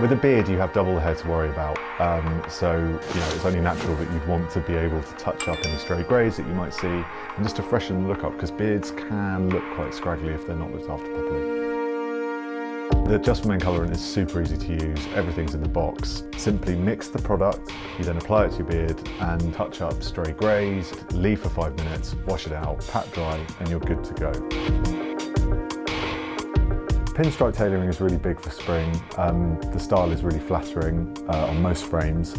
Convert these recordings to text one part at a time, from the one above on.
With a beard, you have double hair to worry about, um, so you know it's only natural that you'd want to be able to touch up any stray greys that you might see, and just to freshen the look up, because beards can look quite scraggly if they're not looked after properly. The Just for Men colourant is super easy to use, everything's in the box. Simply mix the product, you then apply it to your beard and touch up stray greys, leave for five minutes, wash it out, pat dry, and you're good to go. Pinstripe tailoring is really big for spring. Um, the style is really flattering uh, on most frames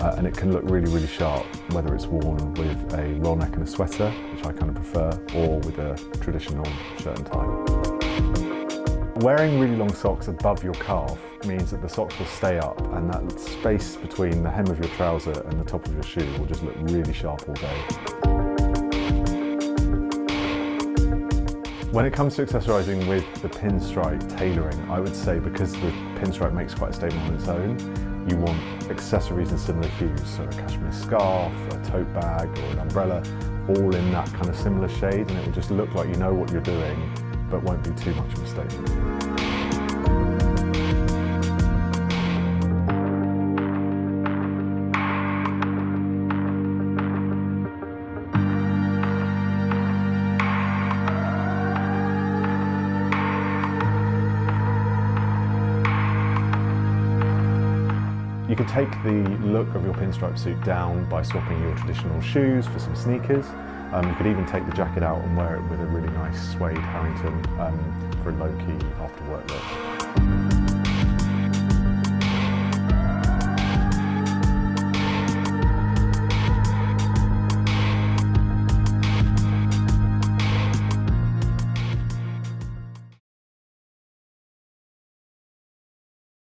uh, and it can look really, really sharp, whether it's worn with a roll neck and a sweater, which I kind of prefer, or with a traditional shirt and tie. Wearing really long socks above your calf means that the socks will stay up and that space between the hem of your trouser and the top of your shoe will just look really sharp all day. When it comes to accessorising with the pinstripe tailoring, I would say because the pinstripe makes quite a statement on its own, you want accessories in similar hues, so a cashmere scarf, a tote bag or an umbrella, all in that kind of similar shade and it will just look like you know what you're doing but won't be too much of a statement. You could take the look of your pinstripe suit down by swapping your traditional shoes for some sneakers. Um, you could even take the jacket out and wear it with a really nice suede Harrington um, for a low-key after work look.